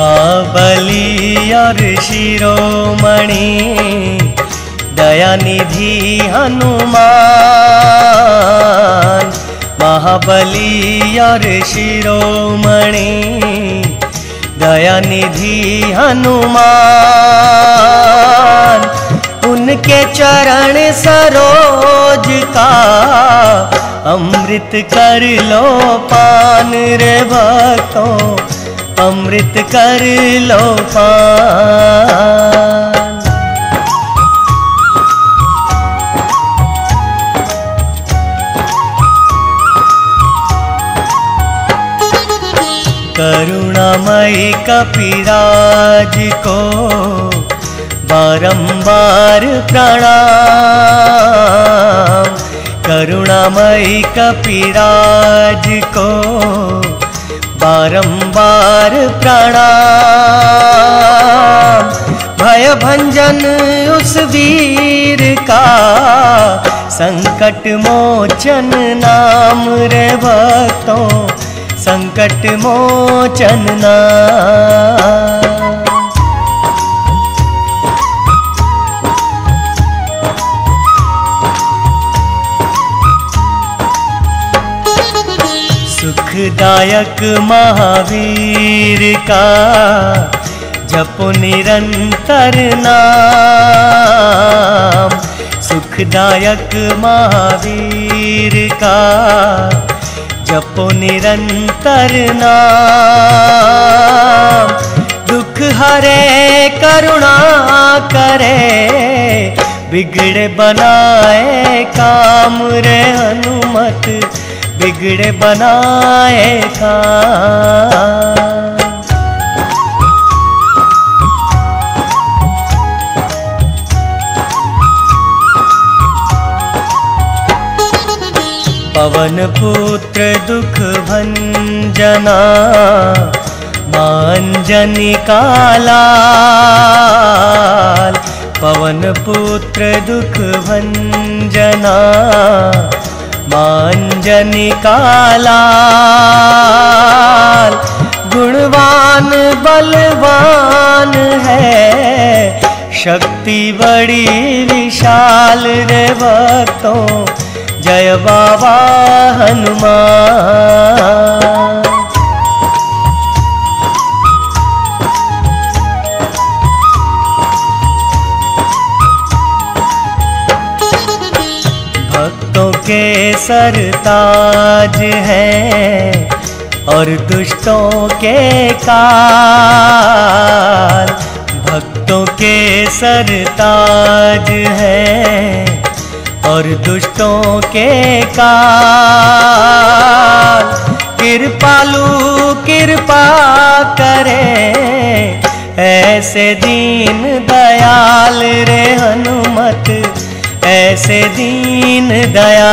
महाबली और शिरोमणि, दयानिधि हनुमान। महाबली और शिरोमणि, दयानिधि हनुमान। उनके चरण सरोज का अमृत कर लो पान रे भक्तों। अमृत कर लो पान। करुणामयी कपिराज को बारंबार प्रणाम। करुणामयी कपिराज को बारंबार प्रणाम। भय भंजन उस वीर का, संकट मोचन नाम रे भक्तों, संकट मोचन नाम। सुखदायक महावीर का जपो निरंतर नाम। सुखदायक महावीर का जपो निरंतर नाम। दुख हरे, करुणा करे, बिगड़े बनाए काम रे हनुमत। बिगड़े बनाए था। पवन पुत्र दुख भंजना मांजनी काला पवन पुत्र दुख भंजना मांजनी काला गुणवान बलवान है। शक्ति बड़ी विशाल रे भक्तों जय बाबा हनुमान। सरताज है और दुष्टों के काल, भक्तों के सरताज है और दुष्टों के काल। कृपालु कृपा करे, ऐसे दीन दयाल रे। ऐसे दीन दया।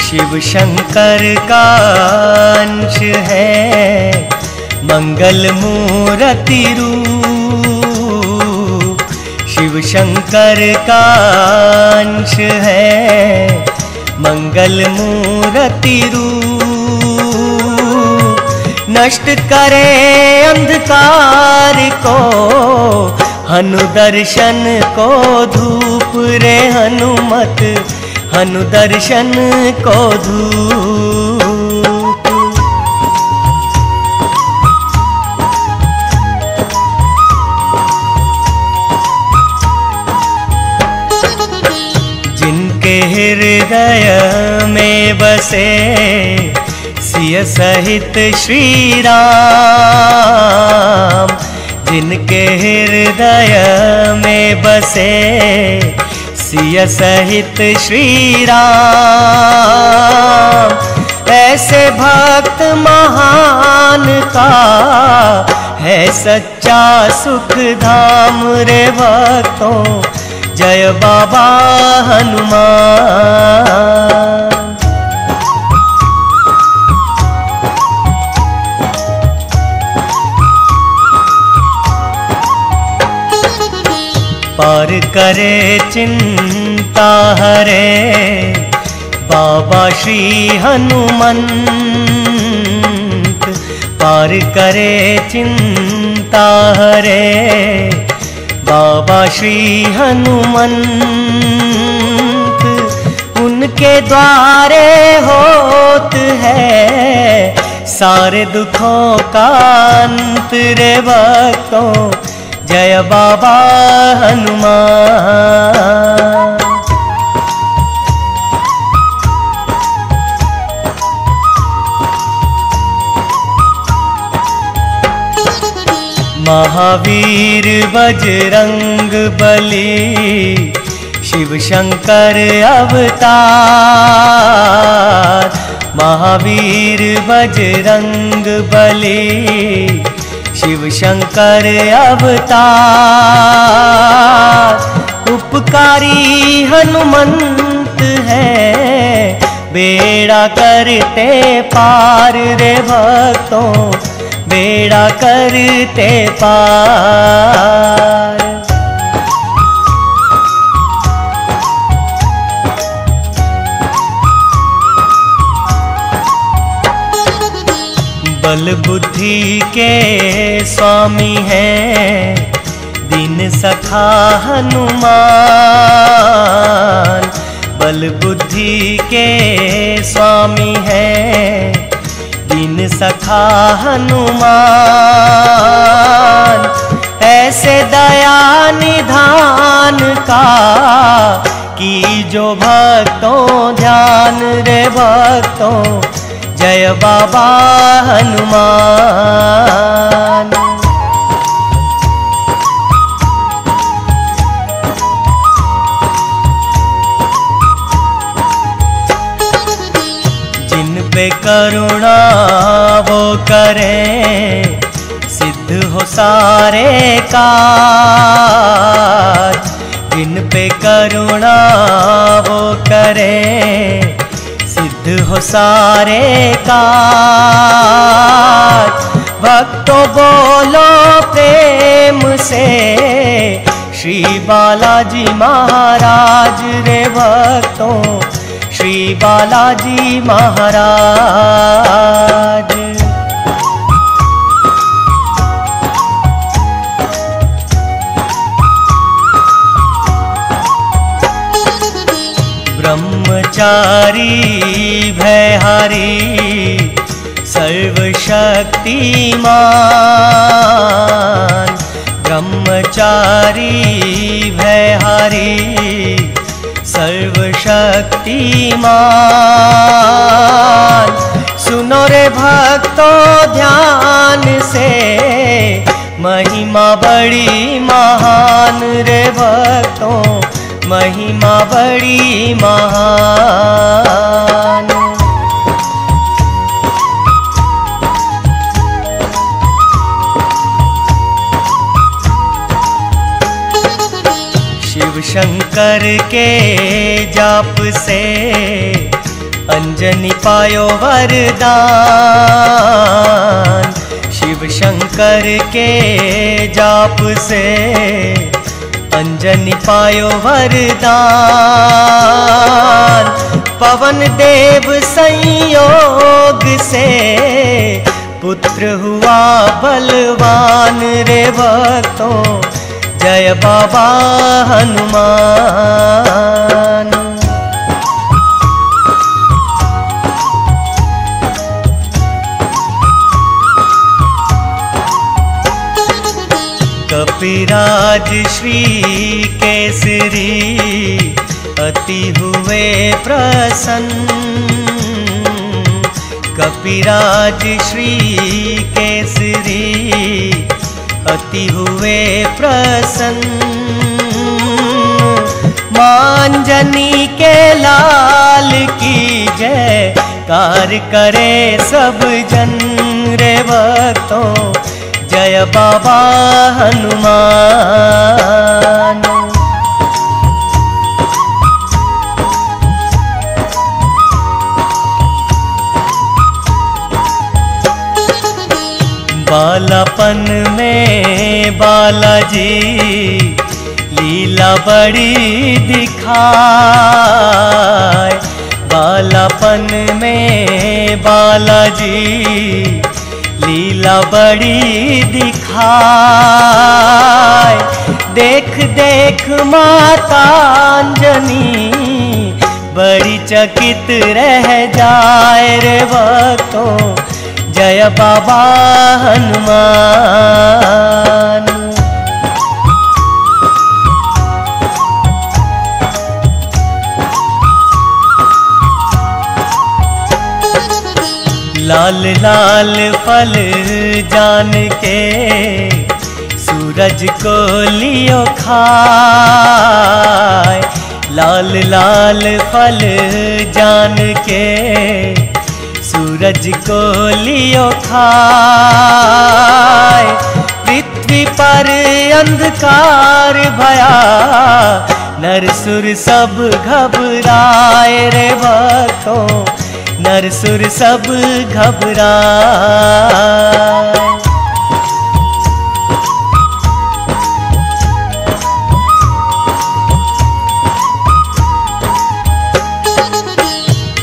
शिव शंकर का अंश है, मंगल मूर्ति रूप। शिव शंकर का अंश है मंगल मूर्ति नष्ट करे अंधकार को हनुदर्शन को धूप रे हनुमत हनुदर्शन को धूप। हृदय में बसे, सिय सहित श्री राम जिनके हृदय में बसे, सिय सहित श्री राम ऐसे भक्त महान का है सच्चा सुख धाम रे भक्तों जय बाबा हनुमान। पार करे चिंता हरे बाबा श्री हनुमंत। पार करे चिंता हरे बाबा श्री हनुमन उनके द्वारे होत है सारे दुखों का अंत रे भक्तों जय बाबा हनुमान। महावीर बजरंग बली, शिव शंकर अवतार। महावीर बजरंग बली, शिव शंकर अवतार। उपकारी हनुमंत है, बेड़ा करते पार रे भक्तों बेड़ा करते पार। बल बुद्धि के स्वामी हैं, दिन सखा हनुमान। बल बुद्धि के स्वामी हैं दिन सखा हनुमान, ऐसे दया निधान का कि जो भक्तों ध्यान रे भक्तों, जय बाबा हनुमान। करुणा वो करें, सिद्ध हो सारे काज। जिन पे करुणा वो करें, सिद्ध हो सारे काज। भक्तों बोलो प्रेम से, श्री बालाजी महाराज रे भक्तों। श्री बालाजी महाराज। ब्रह्मचारी भयहारी सर्वशक्तिमान। ब्रह्मचारी भयहारी सर्वशक्तिमान। सुनो रे भक्तों ध्यान से। महिमा बड़ी महान रे भक्तों महिमा बड़ी महान। शंकर के जाप से अंजनी पायो वरदान। शिव शंकर के जाप से अंजनी पायो वरदान। पवन देव संयोग से पुत्र हुआ बलवान रे भक्तों जय बाबा हनुमान। कपिराज श्री केसरी अति हुए प्रसन्न। कपिराज श्री केसरी अति हुए प्रसन्न। मांजनी के लाल की जय, कार करे सब जन रे भक्तों। जय बाबा हनुमान। बालापन में बालाजी लीला बड़ी दिखाए। बालापन में बालाजी लीला बड़ी दिखाए। देख देख माता अंजनी, बड़ी चकित रह जाए रे भक्तों। जय बाबा हनुमान। लाल लाल फल जान के सूरज को लियो खाए। लाल लाल फल जान के सूरज को लियो खाए पृथ्वी पर अंधकार भया, नरसुर सब घबराए रे भक्तों नरसुर सब घबराए।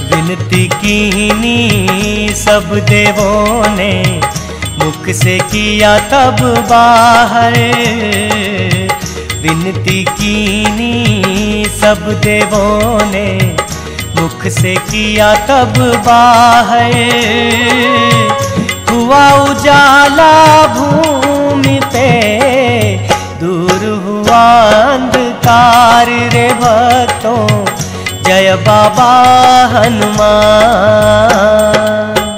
विनती कीनी सब देवों ने मुख से किया तब बाहर। विनती कीनी सब देवों ने मुख से किया तब बाहर। हुआ उजाला भूमि पे, दूर हुआ अंधकार रे भक्तों। जय बाबा हनुमान।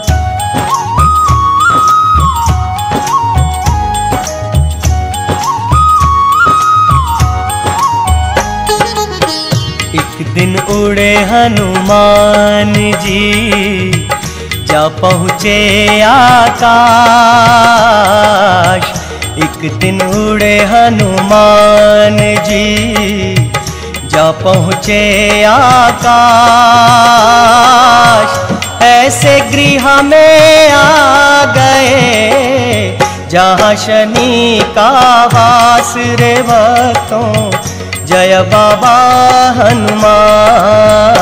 उड़े हनुमान जी, जा पहुँचे आकाश। एक दिन उड़े हनुमान जी, जा पहुँचे आकाश। ऐसे गृह में आ गए, जहाँ शनि का वास रे भक्तों जय बाबा हनुमान।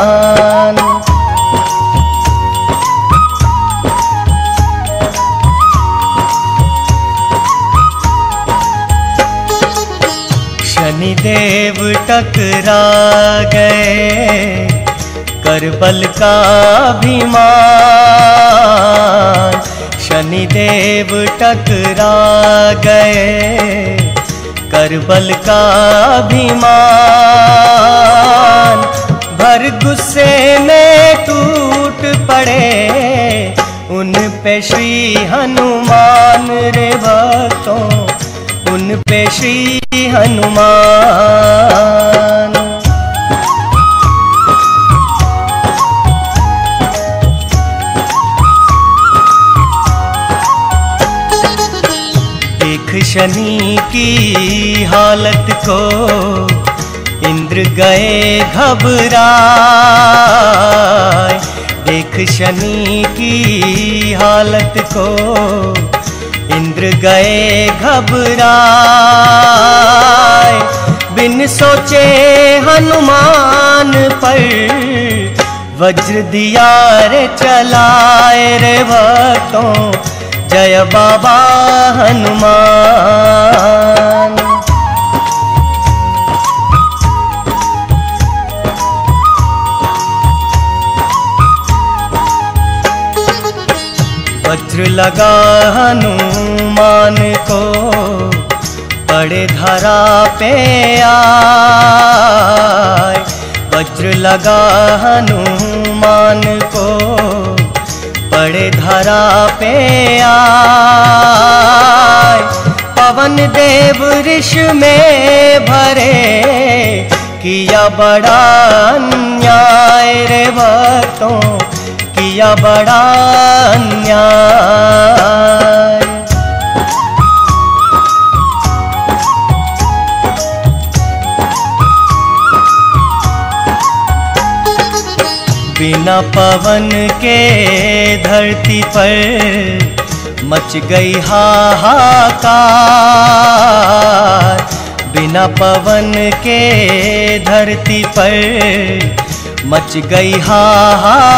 शनिदेव टकरा गए करबल का अभिमान। शनिदेव टकरा गए करबल का अभिमान। भर गुस्से में टूट पड़े, उन पे श्री हनुमान रे भक्तों, उन पे श्री हनुमान। शनि की हालत को इंद्र गए घबराए। देख शनि की हालत को इंद्र गए घबराए। बिन सोचे हनुमान पर वज्र दिया रे चलाए रे भक्तों जय बाबा हनुमान। वज्र लगा हनुमान को पड़े धरा पे आए। वज्र लगा हनुमान को पड़े धरा पे आए। पवन देव ऋष में भरे किया बड़ा अन्याय रे भक्तों, किया बड़ा अन्याय। बिना पवन के धरती पर मच गई हाहाकार। बिना पवन के धरती पर मच गई हाहाकार।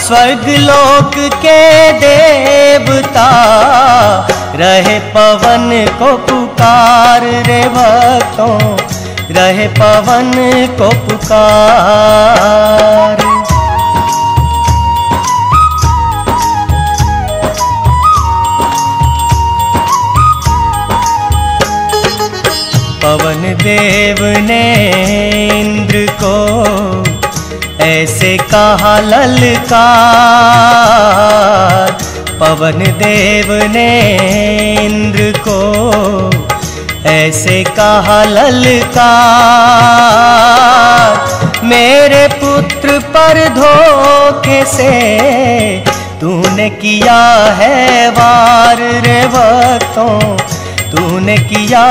स्वर्ग लोक के देवता रहे पवन को पुकार रे भक्तों। रहे पवन को पुकार। पवन देव ने इंद्र को ऐसे कहा ललकार। पवन देव ने इंद्र को ऐसे कहा ललकार मेरे पुत्र पर धोखे से तूने किया है वार रे वक्तों, तूने किया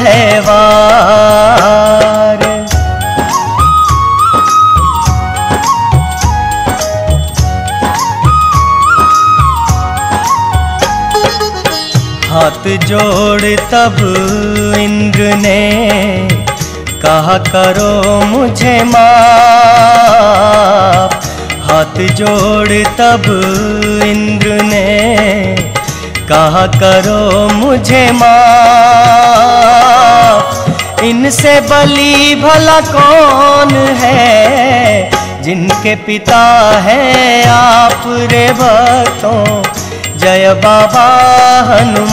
है वार। हाथ जोड़ तब इंद्र ने कहा, करो मुझे माफ़। हाथ जोड़ तब इंद्र ने कहा, करो मुझे माफ़। इनसे बली भला कौन है जिनके पिता है आप रे भक्तों? जय बाबा हनुमान।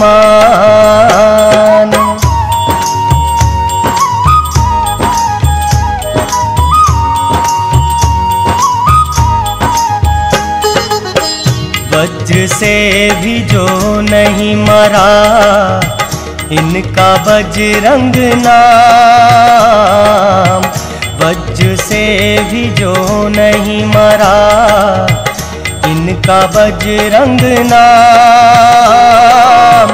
वज्र से भी जो नहीं मरा, इनका बजरंग नाम। वज्र से भी जो नहीं मरा इनका बजरंग नाम।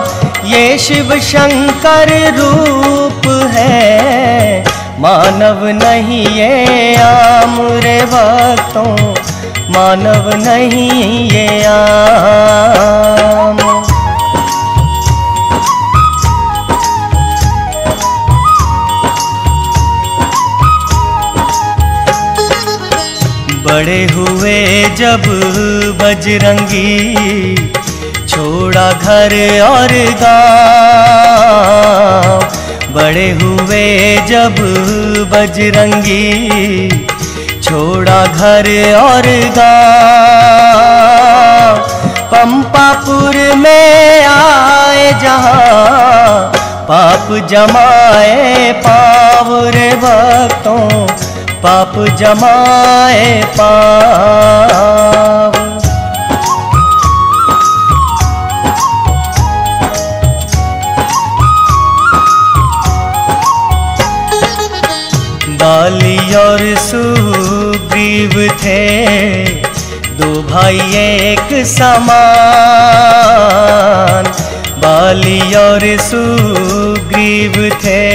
ये शिव शंकर रूप है। मानव नहीं ये आम रे भक्तों। मानव नहीं ये आम। बड़े हुए जब बजरंगी छोड़ा घर और गाँव। बड़े हुए जब बजरंगी छोड़ा घर और गाँव। पंपापुर में आए जहाँ पाप जमाए पाव रे भक्तों पाप जमाए पाव बाली और सुग्रीव थे, दो भाई एक समान। बाली और सुग्रीव थे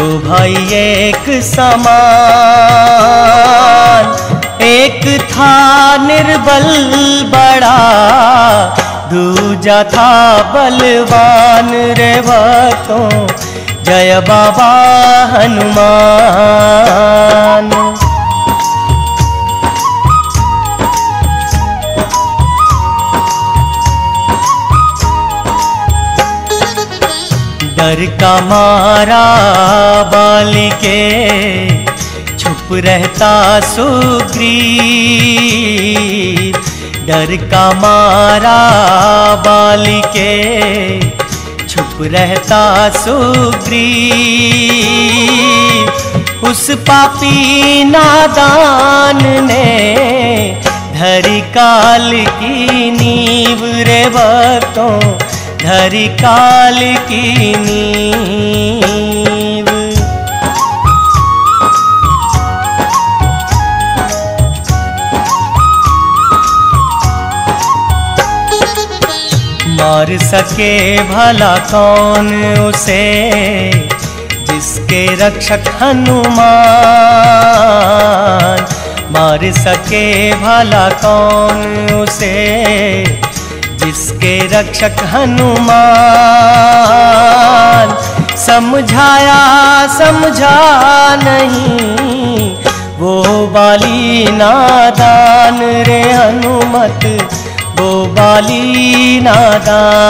दो भाई, एक समान। एक था निर्बल, बड़ा। दूजा था बलवान रे भक्तों जय बाबा हनुमान। डर का मारा बालिके, छुप रहता सुग्रीव। डर का मारा बालिके, छुप रहता सुग्रीव। उस पापी नादान ने धरी काल की नींव रे भक्तों धरी काल की नींव। मार सके भला कौन उसे, जिसके रक्षक हनुमान। मार सके भला कौन उसे जिसके रक्षक हनुमान। समझाया समझा नहीं। वो बाली नादान रे हनुमत वो बाली नादान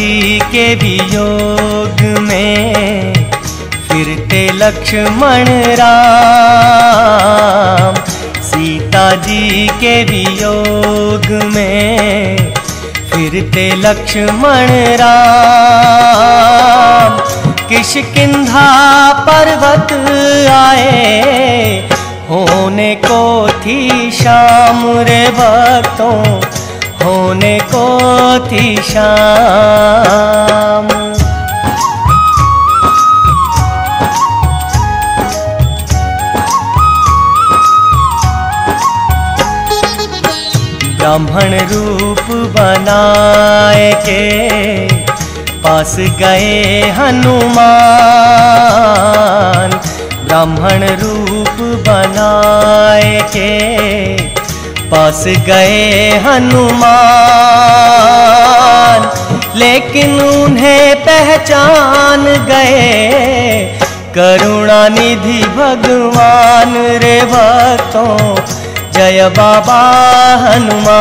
जी के वियोग में फिरते लक्ष्मण राम। सीता जी के वियोग में फिरते लक्ष्मण राम। किशकिंधा पर्वत आए, होने को थी शाम रे भक्तों होने को थी ब्राह्मण रूप बनाए के पास गए हनुमान। ब्राह्मण रूप बनाए के पास गए हनुमान, लेकिन उन्हें पहचान गए। करुणा निधि भगवान रे भक्तों, जय बाबा हनुमान।